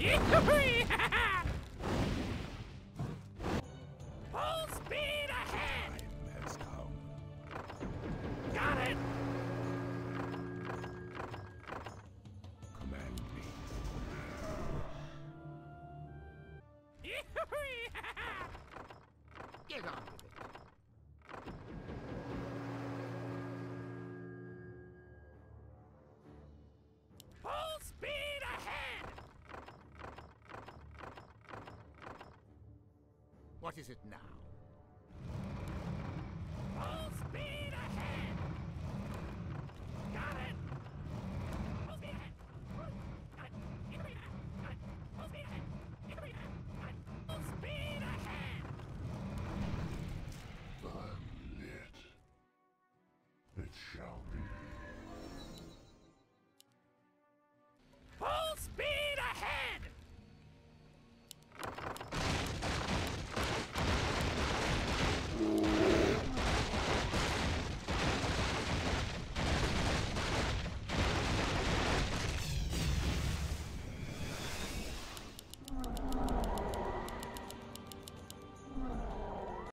Full speed ahead! Time has come. Got it! Command me. Get on What is it now?